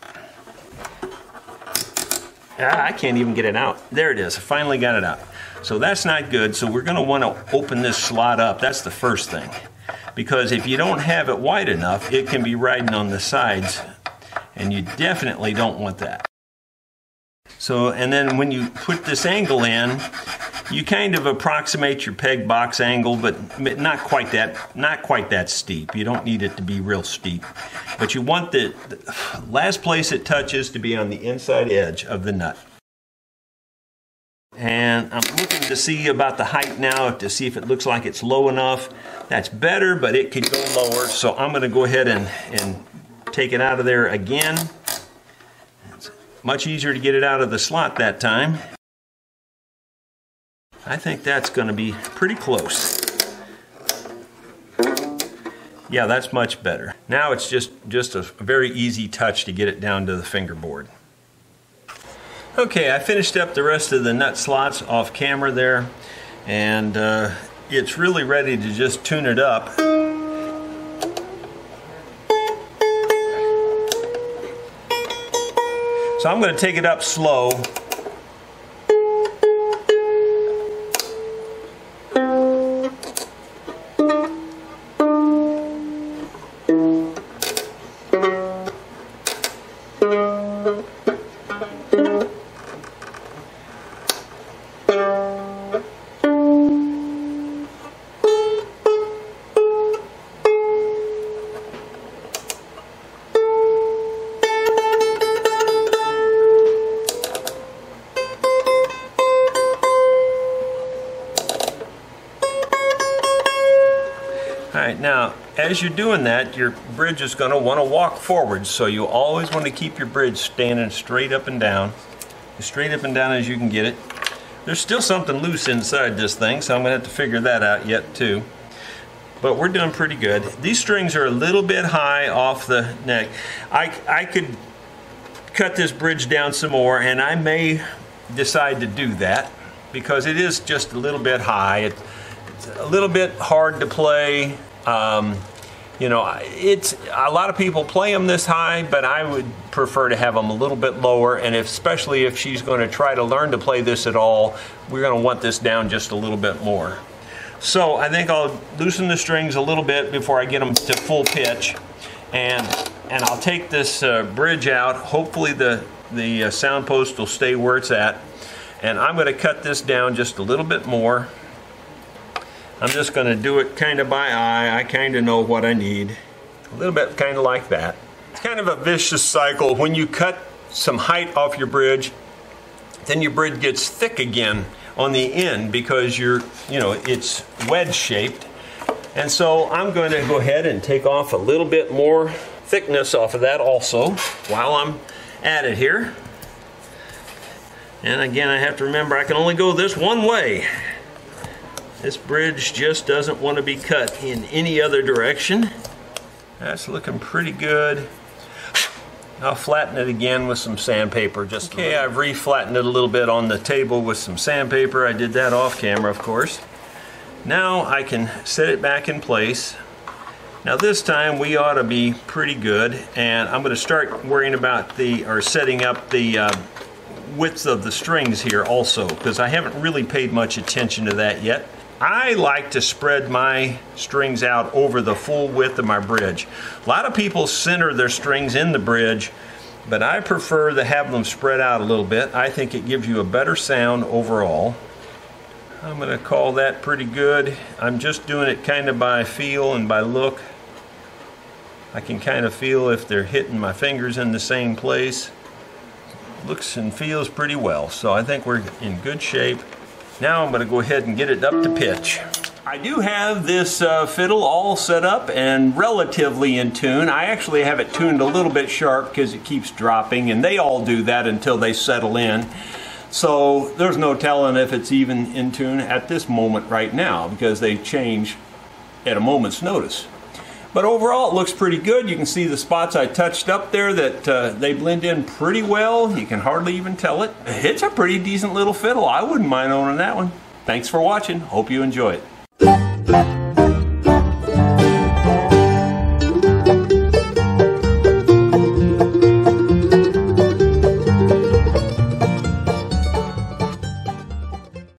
Ah, I can't even get it out. There it is. I finally got it out. So that's not good. So we're going to want to open this slot up. That's the first thing. Because if you don't have it wide enough, it can be riding on the sides. And you definitely don't want that. So, and then when you put this angle in, you kind of approximate your peg box angle, but not quite that not quite that steep. You don't need it to be real steep, but you want the, the last place it touches to be on the inside edge of the nut. And I'm looking to see about the height now to see if it looks like it's low enough. That's better, but it could go lower. So I'm going to go ahead and, and take it out of there again. Much easier to get it out of the slot that time. I think that's going to be pretty close. Yeah, that's much better. Now it's just, just a very easy touch to get it down to the fingerboard. Okay, I finished up the rest of the nut slots off camera there, and uh, it's really ready to just tune it up. So I'm going to take it up slow as you're doing that, your bridge is going to want to walk forward, so you always want to keep your bridge standing straight up and down, as straight up and down as you can get it. There's still something loose inside this thing, so I'm going to have to figure that out yet too. But we're doing pretty good. These strings are a little bit high off the neck. I, I could cut this bridge down some more, and I may decide to do that because it is just a little bit high. It, a little bit hard to play. Um, you know, it's a lot of people play them this high, but I would prefer to have them a little bit lower. And if, especially if she's going to try to learn to play this at all, we're going to want this down just a little bit more. So I think I'll loosen the strings a little bit before I get them to full pitch, and and I'll take this uh, bridge out. Hopefully the the uh, sound post will stay where it's at, and I'm going to cut this down just a little bit more. I'm just going to do it kind of by eye. I kind of know what I need. A little bit kind of like that. It's kind of a vicious cycle. When you cut some height off your bridge, then your bridge gets thick again on the end because you're, you know, it's wedge shaped. And so I'm going to go ahead and take off a little bit more thickness off of that also while I'm at it here. And again, I have to remember I can only go this one way. This bridge just doesn't want to be cut in any other direction. That's looking pretty good. I'll flatten it again with some sandpaper. Just okay, I've re-flattened it a little bit on the table with some sandpaper. I did that off camera, of course. Now I can set it back in place. Now this time we ought to be pretty good, and I'm going to start worrying about the or setting up the uh, width of the strings here also, because I haven't really paid much attention to that yet. I like to spread my strings out over the full width of my bridge. A lot of people center their strings in the bridge, but I prefer to have them spread out a little bit. I think it gives you a better sound overall. I'm going to call that pretty good. I'm just doing it kind of by feel and by look. I can kind of feel if they're hitting my fingers in the same place. Looks and feels pretty well, so I think we're in good shape. Now I'm going to go ahead and get it up to pitch. I do have this uh, fiddle all set up and relatively in tune. I actually have it tuned a little bit sharp because it keeps dropping and they all do that until they settle in. So there's no telling if it's even in tune at this moment right now because they change at a moment's notice. But overall, it looks pretty good. You can see the spots I touched up there that uh, they blend in pretty well. You can hardly even tell it. It's a pretty decent little fiddle. I wouldn't mind owning that one. Thanks for watching. Hope you enjoy it.